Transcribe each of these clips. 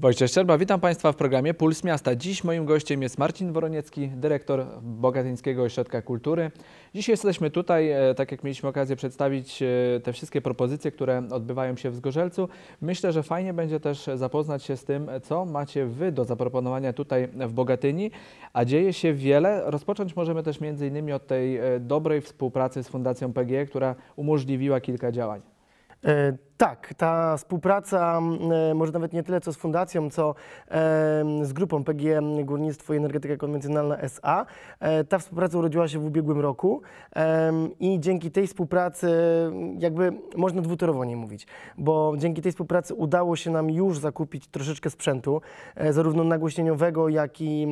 Wojciech Szczerba, witam Państwa w programie Puls Miasta. Dziś moim gościem jest Marcin Woroniecki, dyrektor Bogatyńskiego Ośrodka Kultury. Dziś jesteśmy tutaj, e, tak jak mieliśmy okazję przedstawić e, te wszystkie propozycje, które odbywają się w Zgorzelcu. Myślę, że fajnie będzie też zapoznać się z tym, co macie Wy do zaproponowania tutaj w Bogatyni, a dzieje się wiele. Rozpocząć możemy też między innymi od tej e, dobrej współpracy z Fundacją PGE, która umożliwiła kilka działań. Tak, ta współpraca, e, może nawet nie tyle co z fundacją, co z grupą PGE Górnictwo i Energetyka Konwencjonalna SA. E, ta współpraca urodziła się w ubiegłym roku i dzięki tej współpracy jakby można dwutorowo nie mówić, bo dzięki tej współpracy udało się nam już zakupić troszeczkę sprzętu, e, zarówno nagłośnieniowego, jak i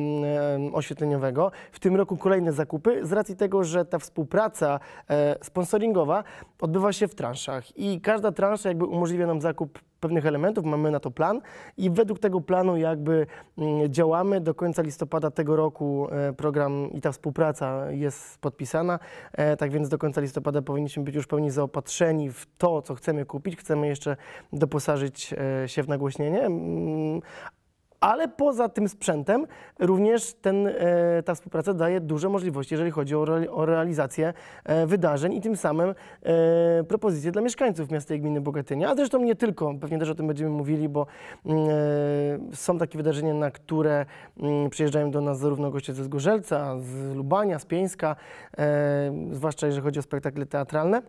oświetleniowego. W tym roku kolejne zakupy z racji tego, że ta współpraca sponsoringowa odbywa się w transzach i każda transza jakby umożliwia nam zakup pewnych elementów, mamy na to plan i według tego planu jakby mm, działamy. Do końca listopada tego roku e, program i ta współpraca jest podpisana, e, tak więc do końca listopada powinniśmy być już pełni zaopatrzeni w to, co chcemy kupić. Chcemy jeszcze doposażyć e, się w nagłośnienie, mm, ale poza tym sprzętem również ten, e, ta współpraca daje duże możliwości, jeżeli chodzi o, o realizację e, wydarzeń i tym samym e, propozycje dla mieszkańców miasta i gminy Bogatynia, a zresztą nie tylko, pewnie też o tym będziemy mówili, bo mm, są takie wydarzenia, na które mm, przyjeżdżają do nas zarówno goście ze Zgorzelca, z Lubania, z Pieńska, zwłaszcza jeżeli chodzi o spektakle teatralne.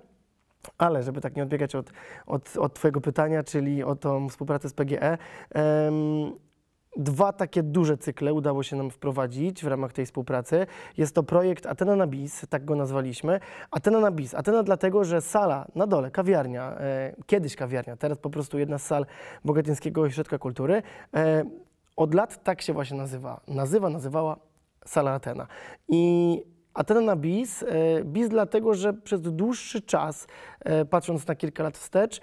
Ale żeby tak nie odbiegać od, od, od Twojego pytania, czyli o tą współpracę z PGE, Dwa takie duże cykle udało się nam wprowadzić w ramach tej współpracy. Jest to projekt Atena na Bis, tak go nazwaliśmy. Atena na Bis. Atena dlatego, że sala na dole, kawiarnia, e, kiedyś kawiarnia, teraz po prostu jedna z sal Bogatyńskiego Ośrodka Kultury, e, od lat tak się właśnie nazywa. Nazywa, nazywała Sala Atena. I Atena na bis. E, bis dlatego, że przez dłuższy czas, e, patrząc na kilka lat wstecz,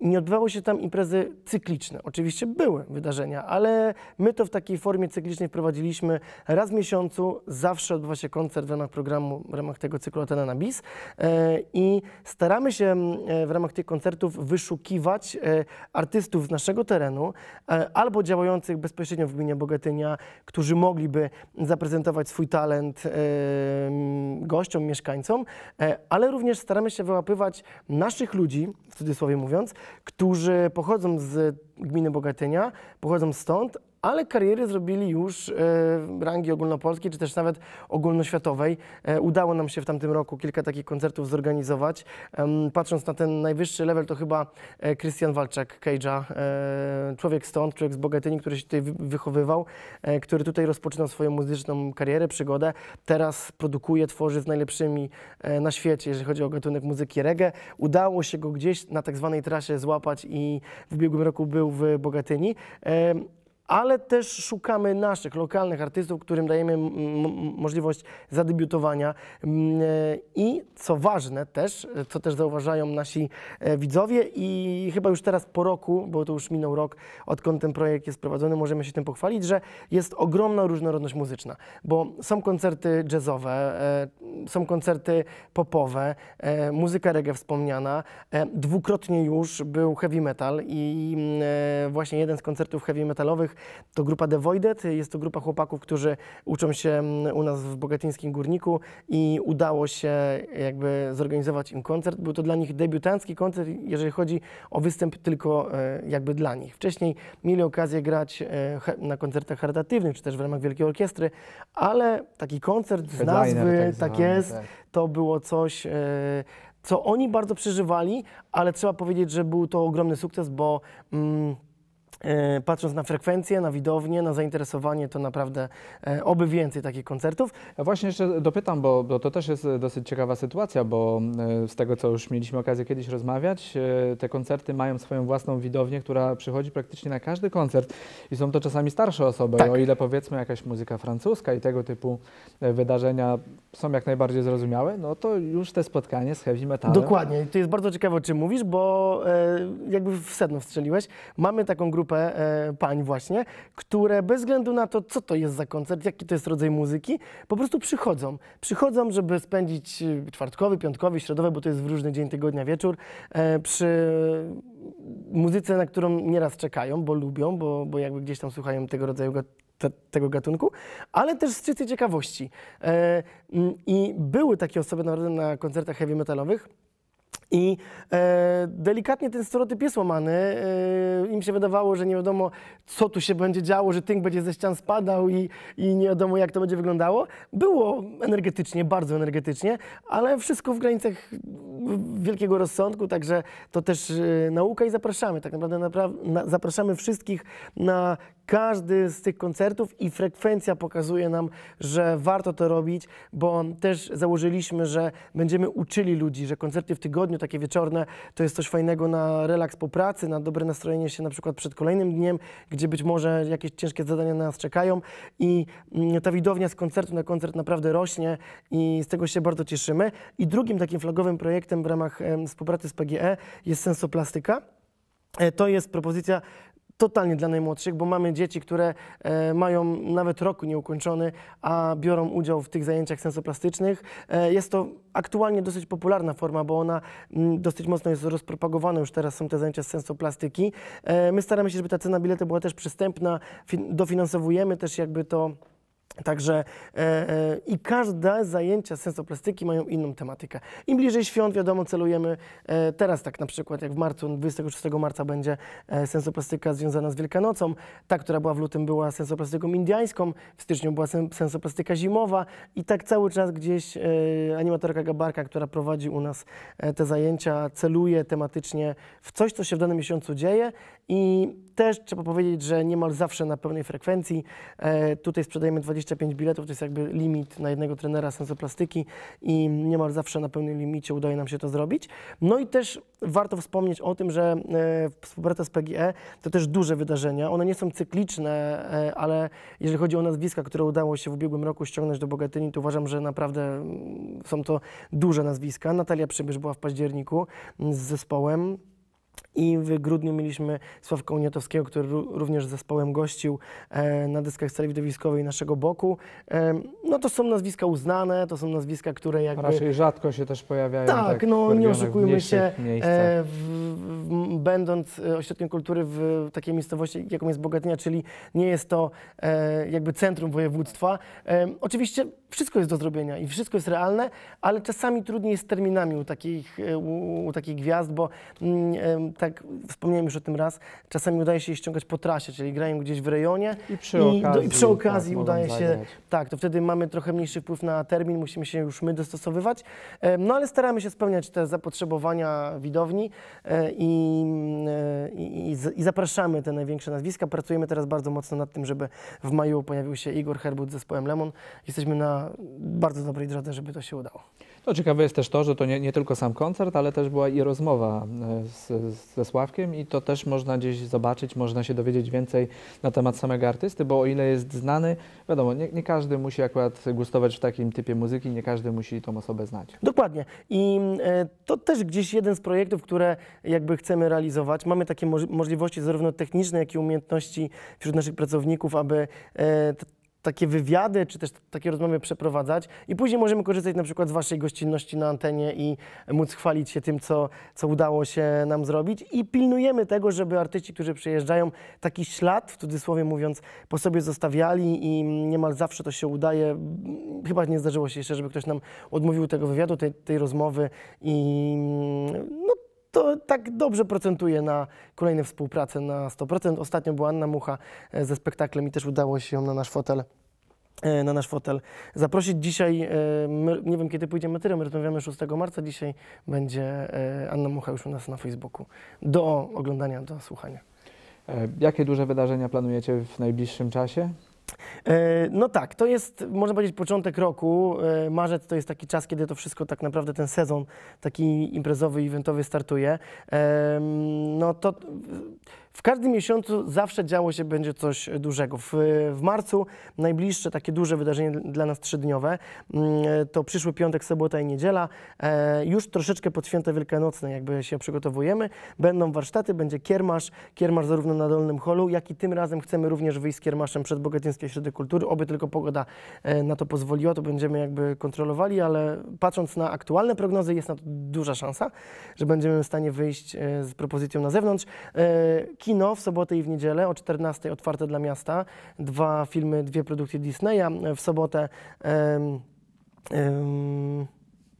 nie odbywały się tam imprezy cykliczne. Oczywiście były wydarzenia, ale my to w takiej formie cyklicznej wprowadziliśmy raz w miesiącu. Zawsze odbywa się koncert w ramach programu, w ramach tego cyklu Atena na bis. E, I staramy się w ramach tych koncertów wyszukiwać artystów z naszego terenu albo działających bezpośrednio w gminie Bogatynia, którzy mogliby zaprezentować swój talent gościom, mieszkańcom, e, ale również staramy się wyłapywać naszych ludzi, w cudzysłowie mówiąc, którzy pochodzą z gminy Bogatynia, pochodzą stąd, ale kariery zrobili już e, rangi ogólnopolskiej, czy też nawet ogólnoświatowej. E, udało nam się w tamtym roku kilka takich koncertów zorganizować. E, patrząc na ten najwyższy level, to chyba e, Christian Walczak, Cage'a, e, człowiek stąd, człowiek z Bogatyni, który się tutaj wy wychowywał, e, który tutaj rozpoczynał swoją muzyczną karierę, przygodę. Teraz produkuje, tworzy z najlepszymi e, na świecie, jeżeli chodzi o gatunek muzyki reggae. Udało się go gdzieś na tak zwanej trasie złapać i w ubiegłym roku był w Bogatyni. E, ale też szukamy naszych lokalnych artystów, którym dajemy możliwość zadebiutowania. Mm, e, I co ważne też, co też zauważają nasi e, widzowie i chyba już teraz po roku, bo to już minął rok, odkąd ten projekt jest prowadzony, możemy się tym pochwalić, że jest ogromna różnorodność muzyczna, bo są koncerty jazzowe, e, są koncerty popowe, muzyka reggae wspomniana, dwukrotnie już był heavy metal i mm, właśnie jeden z koncertów heavy metalowych to grupa The Voided. Jest to grupa chłopaków, którzy uczą się mm, u nas w Bogatyńskim Górniku i udało się jakby zorganizować im koncert. Był to dla nich debiutancki koncert, jeżeli chodzi o występ tylko e, jakby dla nich. Wcześniej mieli okazję grać e, na koncertach charytatywnych, czy też w ramach Wielkiej Orkiestry, ale taki koncert z nazwy, tak, tak jest, tak. to było coś, e, co oni bardzo przeżywali, ale trzeba powiedzieć, że był to ogromny sukces, bo mm, patrząc na frekwencję, na widownię, na zainteresowanie, to naprawdę e, oby więcej takich koncertów. Ja właśnie jeszcze dopytam, bo, bo to też jest dosyć ciekawa sytuacja, bo e, z tego, co już mieliśmy okazję kiedyś rozmawiać, te koncerty mają swoją własną widownię, która przychodzi praktycznie na każdy koncert i są to czasami starsze osoby. Tak. O ile powiedzmy jakaś muzyka francuska i tego typu wydarzenia są jak najbardziej zrozumiałe, no to już te spotkanie z heavy metalem. Dokładnie. To jest bardzo ciekawe, o czym mówisz, bo jakby w sedno wstrzeliłeś. Mamy taką grupę grupę e, pań właśnie, które bez względu na to, co to jest za koncert, jaki to jest rodzaj muzyki, po prostu przychodzą. Przychodzą, żeby spędzić e, czwartkowy, piątkowy, środowy, bo to jest w różny dzień tygodnia wieczór, e, przy muzyce, na którą nieraz czekają, bo lubią, bo, bo jakby gdzieś tam słuchają tego rodzaju tego gatunku, ale też z czystej ciekawości. I były takie osoby naprawdę na koncertach heavy metalowych, i e, delikatnie ten stereotyp jest łamany. E, Im się wydawało, że nie wiadomo, co tu się będzie działo, że tynk będzie ze ścian spadał i, i nie wiadomo, jak to będzie wyglądało. Było energetycznie, bardzo energetycznie, ale wszystko w granicach wielkiego rozsądku, także to też e, nauka i zapraszamy. Tak naprawdę napra- na, zapraszamy wszystkich na każdy z tych koncertów i frekwencja pokazuje nam, że warto to robić, bo też założyliśmy, że będziemy uczyli ludzi, że koncerty w tygodniu, takie wieczorne, to jest coś fajnego na relaks po pracy, na dobre nastrojenie się na przykład przed kolejnym dniem, gdzie być może jakieś ciężkie zadania na nas czekają i mm, ta widownia z koncertu na koncert naprawdę rośnie i z tego się bardzo cieszymy. I drugim takim flagowym projektem w ramach współpracy z PGE jest Sensoplastyka. E, To jest propozycja totalnie dla najmłodszych, bo mamy dzieci, które e, mają nawet roku nieukończony, a biorą udział w tych zajęciach sensoplastycznych. E, jest to aktualnie dosyć popularna forma, bo ona mm, dosyć mocno jest rozpropagowana. Już teraz są te zajęcia z sensoplastyki. E, my staramy się, żeby ta cena biletu była też przystępna. Fin- dofinansowujemy też jakby to Także e, e, i każde zajęcia sensoplastyki mają inną tematykę. Im bliżej świąt, wiadomo, celujemy e, teraz tak na przykład jak w marcu, 26 marca będzie e, sensoplastyka związana z Wielkanocą. Ta, która była w lutym była sensoplastyką indiańską, w styczniu była sen, sensoplastyka zimowa i tak cały czas gdzieś e, animatorka Gabarka, która prowadzi u nas e, te zajęcia, celuje tematycznie w coś, co się w danym miesiącu dzieje i też trzeba powiedzieć, że niemal zawsze na pełnej frekwencji. E, tutaj sprzedajemy 25 biletów, to jest jakby limit na jednego trenera sensoplastyki i niemal zawsze na pełnym limicie udaje nam się to zrobić. No i też warto wspomnieć o tym, że e, współpraca z PGE to też duże wydarzenia. One nie są cykliczne, e, ale jeżeli chodzi o nazwiska, które udało się w ubiegłym roku ściągnąć do Bogatyni, to uważam, że naprawdę mm, są to duże nazwiska. Natalia Przybierz była w październiku mm, z zespołem. I w grudniu mieliśmy Sławka Uniatowskiego, który ró- również z zespołem gościł e, na dyskach sceny widowiskowej naszego boku. E, no to są nazwiska uznane, to są nazwiska, które jakby... Raczej rzadko się też pojawiają. Tak, w no nie oszukujmy się, e, w, w, będąc ośrodkiem kultury w takiej miejscowości, jaką jest Bogatynia, czyli nie jest to jakby centrum województwa. Oczywiście wszystko jest do zrobienia i wszystko jest realne, ale czasami trudniej jest z terminami u takich, u, u takich gwiazd, bo em, tak wspomniałem już o tym raz, czasami udaje się je ściągać po trasie, czyli grają gdzieś w rejonie I przy i, do, okazji, i przy okazji tak, udaje się zagrać. tak, to wtedy mamy trochę mniejszy wpływ na termin, musimy się już my dostosowywać. No ale staramy się spełniać te zapotrzebowania widowni e, i, e, i, i, i zapraszamy te największe nazwiska. Pracujemy teraz bardzo mocno nad tym, żeby w maju pojawił się Igor Herbut z zespołem Lemon. Jesteśmy na bardzo dobrej drodze, żeby to się udało. No, ciekawe jest też to, że to nie, nie tylko sam koncert, ale też była i rozmowa e, z, ze Sławkiem i to też można gdzieś zobaczyć, można się dowiedzieć więcej na temat samego artysty, bo o ile jest znany, wiadomo, nie, nie każdy musi akurat gustować w takim typie muzyki, nie każdy musi tą osobę znać. Dokładnie. I e, to też gdzieś jeden z projektów, które jakby chcemy realizować. Mamy takie moż- możliwości zarówno techniczne, jak i umiejętności wśród naszych pracowników, aby e, takie wywiady, czy też takie rozmowy przeprowadzać i później możemy korzystać na przykład z Waszej gościnności na antenie i móc chwalić się tym, co, co udało się nam zrobić i pilnujemy tego, żeby artyści, którzy przyjeżdżają, taki ślad, w cudzysłowie mówiąc, po sobie zostawiali i niemal zawsze to się udaje. Chyba nie zdarzyło się jeszcze, żeby ktoś nam odmówił tego wywiadu, tej, tej rozmowy i to tak dobrze procentuje na kolejne współpracę na 100%. Ostatnio była Anna Mucha e, ze spektaklem i też udało się ją na nasz fotel e, na nasz fotel zaprosić. Dzisiaj, e, my, nie wiem kiedy pójdzie materiał, my rozmawiamy 6 marca, dzisiaj będzie Anna Mucha już u nas na Facebooku do oglądania, do słuchania. Jakie duże wydarzenia planujecie w najbliższym czasie? E, No tak, to jest, można powiedzieć, początek roku. E, Marzec to jest taki czas, kiedy to wszystko tak naprawdę, ten sezon taki imprezowy, eventowy startuje. Em, No to W każdym miesiącu zawsze działo się będzie coś dużego. W, w marcu najbliższe takie duże wydarzenie dla nas trzydniowe mm, to przyszły piątek, sobota i niedziela. E, już troszeczkę pod święta wielkanocne jakby się przygotowujemy. Będą warsztaty, będzie kiermasz, kiermasz zarówno na Dolnym Holu, jak i tym razem chcemy również wyjść z kiermaszem przed Bogatyńskie Ośrodek Kultury. Oby tylko pogoda e, na to pozwoliła, to będziemy jakby kontrolowali, ale patrząc na aktualne prognozy jest na to duża szansa, że będziemy w stanie wyjść e, z propozycją na zewnątrz. Kino w sobotę i w niedzielę o 14 otwarte dla miasta. Dwa filmy, dwie produkcje Disneya. W sobotę em, em,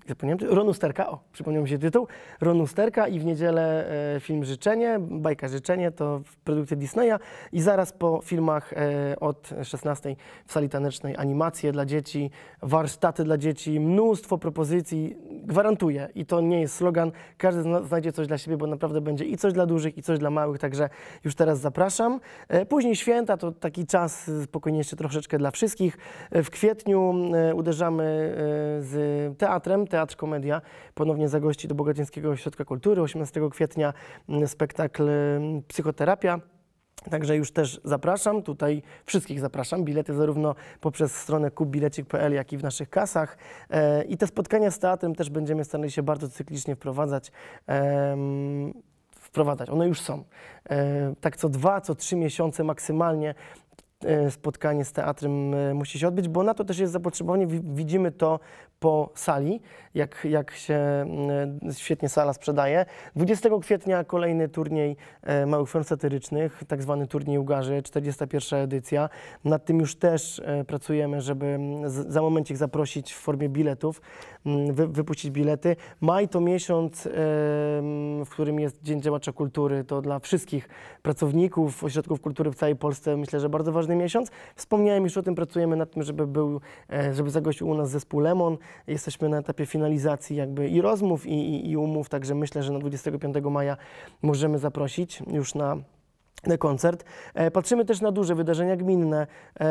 zapomniałem, Ronusterka, o, przypomniał mi się tytuł, Ronusterka i w niedzielę e, film Życzenie, bajka Życzenie, to produkcja Disneya i zaraz po filmach e, od 16 w sali tanecznej animacje dla dzieci, warsztaty dla dzieci, mnóstwo propozycji, gwarantuję i to nie jest slogan, każdy zna- znajdzie coś dla siebie, bo naprawdę będzie i coś dla dużych, i coś dla małych, także już teraz zapraszam. E, Później święta to taki czas e, spokojniejszy troszeczkę dla wszystkich. E, W kwietniu uderzamy z teatrem, Teatr Komedia ponownie zagości do Bogatyńskiego Ośrodka Kultury. 18 kwietnia spektakl Psychoterapia. Także już też zapraszam, tutaj wszystkich zapraszam, bilety zarówno poprzez stronę kupbilecik.pl, jak i w naszych kasach. E, I te spotkania z teatrem też będziemy starali się bardzo cyklicznie wprowadzać. Em, wprowadzać, one już są. E, tak co dwa, co trzy miesiące maksymalnie e, spotkanie z teatrem e, musi się odbyć, bo na to też jest zapotrzebowanie. Wi- Widzimy to po sali, jak, jak się mm, świetnie sala sprzedaje. 20 kwietnia kolejny turniej e, małych form satyrycznych, tak zwany turniej Ugarzy, 41 edycja. Nad tym już też e, pracujemy, żeby mm, za momencik zaprosić w formie biletów, mm, wy, wypuścić bilety. Maj to miesiąc, w którym jest Dzień Działacza Kultury. To dla wszystkich pracowników ośrodków kultury w całej Polsce myślę, że bardzo ważny miesiąc. Wspomniałem już o tym, pracujemy nad tym, żeby był, e, żeby zagościł u nas zespół Lemon. Jesteśmy na etapie finalizacji jakby i rozmów, i, i, i umów, także myślę, że na 25 maja możemy zaprosić już na na koncert. E, Patrzymy też na duże wydarzenia gminne. E,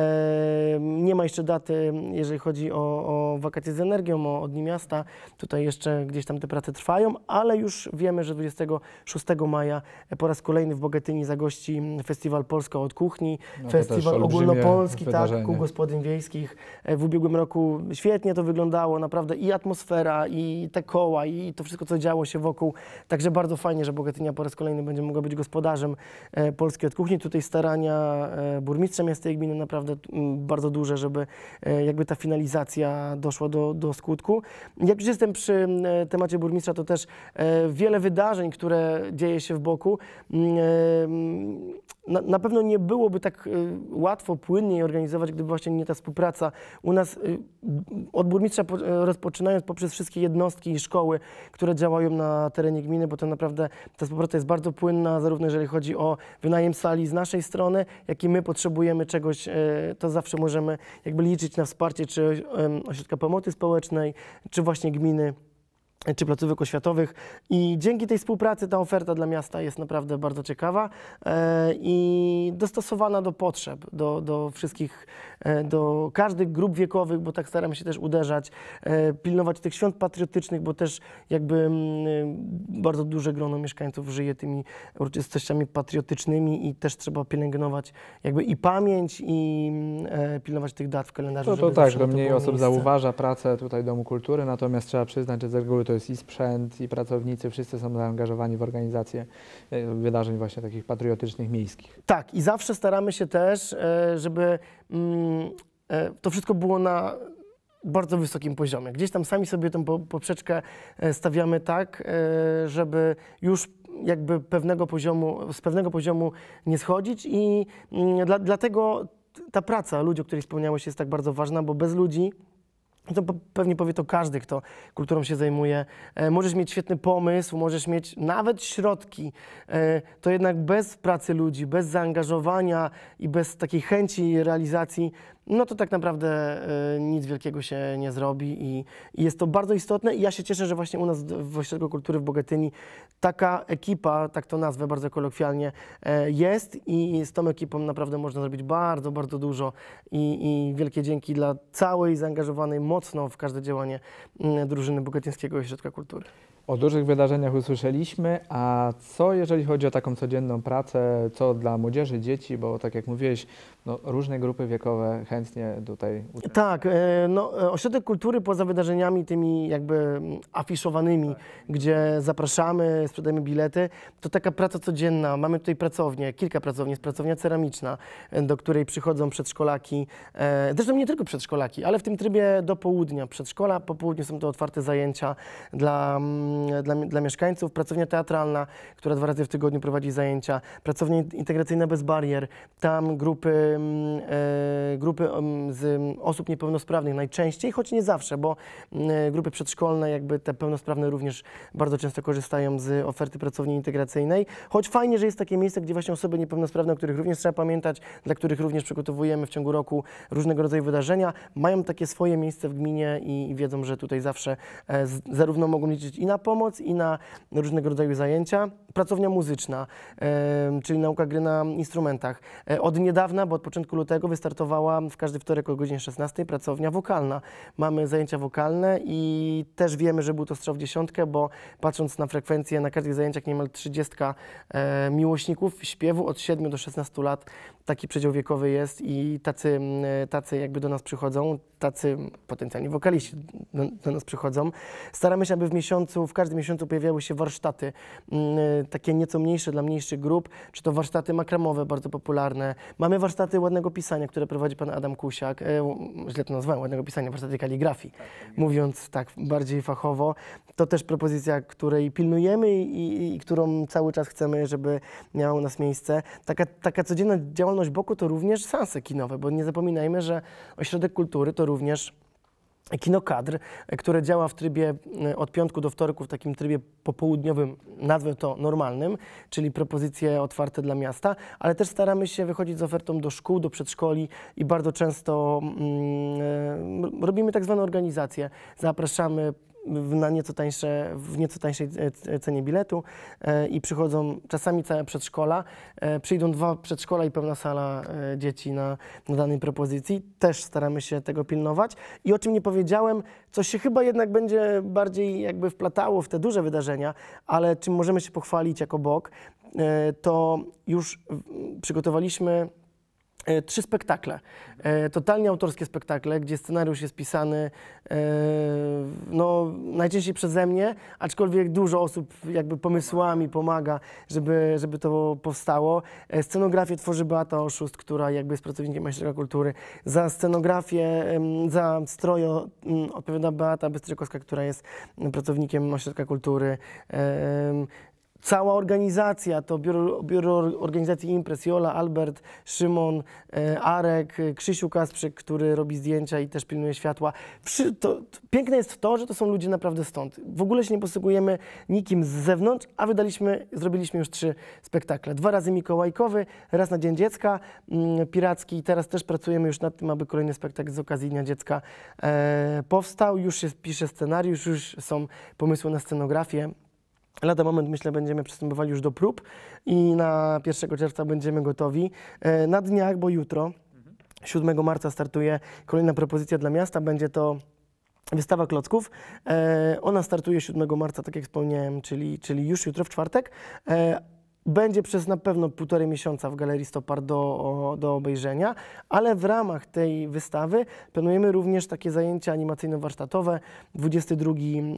Nie ma jeszcze daty, jeżeli chodzi o, o wakacje z energią, o, o Dni Miasta. Tutaj jeszcze gdzieś tam te prace trwają, ale już wiemy, że 26 maja po raz kolejny w Bogatyni zagości Festiwal Polska od Kuchni, No Festiwal ogólnopolski, tak, kół gospodyń wiejskich. E, W ubiegłym roku świetnie to wyglądało, naprawdę i atmosfera, i te koła, i to wszystko, co działo się wokół. Także bardzo fajnie, że Bogatynia po raz kolejny będzie mogła być gospodarzem Polski od kuchni. Tutaj starania e, burmistrza miasta i gminy naprawdę bardzo duże, żeby e, jakby ta finalizacja doszła do, do skutku. Jak już jestem przy e, temacie burmistrza, to też wiele wydarzeń, które dzieje się w boku. Na, na pewno nie byłoby tak y, łatwo, płynniej organizować, gdyby właśnie nie ta współpraca. U nas y, od burmistrza po, e, rozpoczynając poprzez wszystkie jednostki i szkoły, które działają na terenie gminy, bo to naprawdę ta współpraca jest bardzo płynna, zarówno jeżeli chodzi o wynajem sali z naszej strony, jak i my potrzebujemy czegoś, e, to zawsze możemy jakby liczyć na wsparcie czy em, ośrodka pomocy społecznej, czy właśnie gminy czy placówek oświatowych. I dzięki tej współpracy ta oferta dla miasta jest naprawdę bardzo ciekawa e, i dostosowana do potrzeb, do, do wszystkich, do każdych grup wiekowych, bo tak staramy się też uderzać, e, pilnować tych świąt patriotycznych, bo też jakby mm, bardzo duże grono mieszkańców żyje tymi uroczystościami patriotycznymi i też trzeba pielęgnować jakby i pamięć i mm, e, pilnować tych dat w kalendarzu. No to tak, to mniej osób miejsce. zauważa pracę tutaj Domu Kultury, natomiast trzeba przyznać, że z reguły to jest i sprzęt, i pracownicy, wszyscy są zaangażowani w organizację e, wydarzeń właśnie takich patriotycznych, miejskich. Tak, i zawsze staramy się też, e, żeby mm, e, to wszystko było na bardzo wysokim poziomie. Gdzieś tam sami sobie tę po- poprzeczkę e, stawiamy tak, e, żeby już jakby pewnego poziomu, z pewnego poziomu nie schodzić i mm, dla, dlatego ta praca ludzi, o której wspomniałeś, jest tak bardzo ważna, bo bez ludzi to pe- pewnie powie to każdy, kto kulturą się zajmuje. E, możesz mieć świetny pomysł, możesz mieć nawet środki. E, to jednak bez pracy ludzi, bez zaangażowania i bez takiej chęci realizacji, no to tak naprawdę e, nic wielkiego się nie zrobi i, jest to bardzo istotne i ja się cieszę, że właśnie u nas w Ośrodku Kultury w Bogatyni taka ekipa, tak to nazwę bardzo kolokwialnie, e, jest i z tą ekipą naprawdę można zrobić bardzo, bardzo dużo i, i wielkie dzięki dla całej zaangażowanej mocno w każde działanie drużyny Bogatyńskiego Ośrodka Kultury. O dużych wydarzeniach usłyszeliśmy, a co jeżeli chodzi o taką codzienną pracę, co dla młodzieży, dzieci, bo tak jak mówiłeś, no, różne grupy wiekowe chętnie tutaj uczestniczą. Tak, e, no, e, ośrodek kultury poza wydarzeniami tymi jakby mm, afiszowanymi, gdzie zapraszamy, sprzedajemy bilety, to taka praca codzienna. Mamy tutaj pracownię, kilka pracowni, jest pracownia ceramiczna, e, do której przychodzą przedszkolaki, zresztą nie tylko przedszkolaki, ale w tym trybie do południa przedszkola, po południu są to otwarte zajęcia dla, mm, dla, dla mieszkańców, pracownia teatralna, która dwa razy w tygodniu prowadzi zajęcia, pracownia integracyjna bez barier, tam grupy, mm, e, grupy mm, z mm, osób niepełnosprawnych najczęściej, choć nie zawsze, bo mm, grupy przedszkolne, jakby te pełnosprawne również bardzo często korzystają z oferty pracowni integracyjnej, choć fajnie, że jest takie miejsce, gdzie właśnie osoby niepełnosprawne, o których również trzeba pamiętać, dla których również przygotowujemy w ciągu roku różnego rodzaju wydarzenia, mają takie swoje miejsce w gminie i, i wiedzą, że tutaj zawsze e, z, zarówno mogą liczyć i na pomoc, i na różnego rodzaju zajęcia. Pracownia muzyczna, e, czyli nauka gry na instrumentach. E, od niedawna, bo od początku lutego wystartowała w każdy wtorek o godzinie 16 pracownia wokalna. Mamy zajęcia wokalne i też wiemy, że był to strzał w dziesiątkę, bo patrząc na frekwencję, na każdych zajęciach niemal 30 e, miłośników śpiewu od 7 do 16 lat. Taki przedział wiekowy jest i tacy, mm, tacy jakby do nas przychodzą, tacy potencjalni wokaliści do, do nas przychodzą. Staramy się, aby w miesiącu, w każdym miesiącu pojawiały się warsztaty, mm, takie nieco mniejsze dla mniejszych grup, czy to warsztaty makramowe, bardzo popularne. Mamy warsztaty ładnego pisania, które prowadzi pan Adam Kusiak, e, źle to nazwałem, ładnego pisania, warsztaty kaligrafii, mówiąc tak bardziej fachowo. To też propozycja, której pilnujemy i, i, i którą cały czas chcemy, żeby miała u nas miejsce. Taka, taka codzienna działalność boku to również seanse kinowe, bo nie zapominajmy, że Ośrodek Kultury to również Kinokadr, które działa w trybie e, od piątku do wtorku w takim trybie popołudniowym, nazwę to normalnym, czyli propozycje otwarte dla miasta, ale też staramy się wychodzić z ofertą do szkół, do przedszkoli i bardzo często mm, e, robimy tak zwane organizacje. Zapraszamy na nieco tańsze, w nieco tańszej e, cenie biletu e, i przychodzą czasami całe przedszkola. E, przyjdą dwa przedszkola i pełna sala e, dzieci na, na danej propozycji. Też staramy się tego pilnować. I o czym nie powiedziałem, co się chyba jednak będzie bardziej jakby wplatało w te duże wydarzenia, ale czym możemy się pochwalić jako BOK, e, to już przygotowaliśmy e, trzy spektakle. E, totalnie autorskie spektakle, gdzie scenariusz jest pisany e, no, najczęściej przeze mnie, aczkolwiek dużo osób jakby pomysłami pomaga, żeby, żeby to powstało. E, scenografię tworzy Beata Oszust, która jakby jest pracownikiem Ośrodka Kultury. Za scenografię, za stroje mm, odpowiada Beata Bystrykowska, która jest pracownikiem Ośrodka Kultury. Cała organizacja to biuro, biuro Organizacji Imprez, Jola, Albert, Szymon, e, Arek, Krzysiu Kasprzyk, który robi zdjęcia i też pilnuje światła. Przy, to, to, piękne jest to, że to są ludzie naprawdę stąd. W ogóle się nie posługujemy nikim z zewnątrz, a wydaliśmy, zrobiliśmy już trzy spektakle. Dwa razy Mikołajkowy, raz na Dzień Dziecka, mm, piracki. Teraz też pracujemy już nad tym, aby kolejny spektakl z okazji Dnia Dziecka e, powstał. Już się pisze scenariusz, już są pomysły na scenografię. Lada moment, myślę, będziemy przystępowali już do prób i na 1 czerwca będziemy gotowi. E, Na dniach, bo jutro, 7 marca startuje kolejna propozycja dla miasta. Będzie to wystawa klocków. E, Ona startuje 7 marca, tak jak wspomniałem, czyli, czyli już jutro w czwartek. E, Będzie przez na pewno półtorej miesiąca w Galerii Stopar do, do obejrzenia, ale w ramach tej wystawy planujemy również takie zajęcia animacyjno-warsztatowe. 22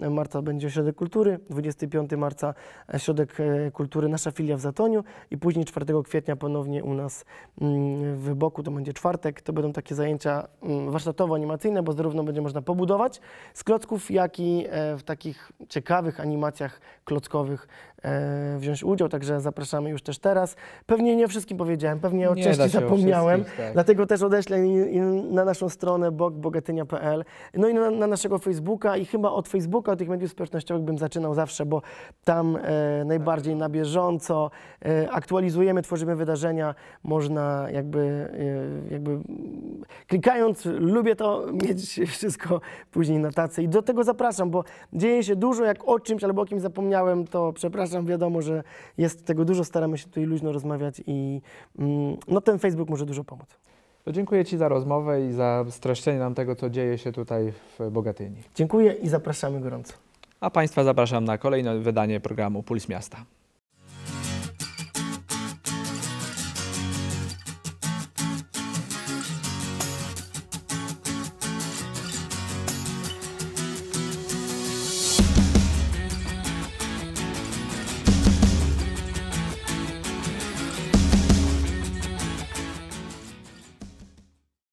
marca będzie Ośrodek Kultury, 25 marca Ośrodek e, Kultury, nasza filia w Zatoniu i później 4 kwietnia ponownie u nas mm, w Boku, to będzie czwartek. To będą takie zajęcia mm, warsztatowo-animacyjne, bo zarówno będzie można pobudować z klocków, jak i e, w takich ciekawych animacjach klockowych e, wziąć udział, także zapraszamy już też teraz. Pewnie nie o wszystkim powiedziałem, pewnie o Nie części zapomniałem, tak. dlatego też odeślę na naszą stronę bokbogatynia.pl, no i na, na naszego Facebooka i chyba od Facebooka, od tych mediów społecznościowych bym zaczynał zawsze, bo tam e, najbardziej na bieżąco e, aktualizujemy, tworzymy wydarzenia, można jakby, e, jakby klikając, lubię to mieć wszystko później na tacy. I do tego zapraszam, bo dzieje się dużo, jak o czymś albo o kimś zapomniałem, to przepraszam, wiadomo, że jest tego dużo, staramy się tutaj luźno rozmawiać i mm, no ten Facebook może dużo pomóc. To dziękuję Ci za rozmowę i za streszczenie nam tego, co dzieje się tutaj w Bogatyni. Dziękuję i zapraszamy gorąco. A Państwa zapraszam na kolejne wydanie programu Puls Miasta.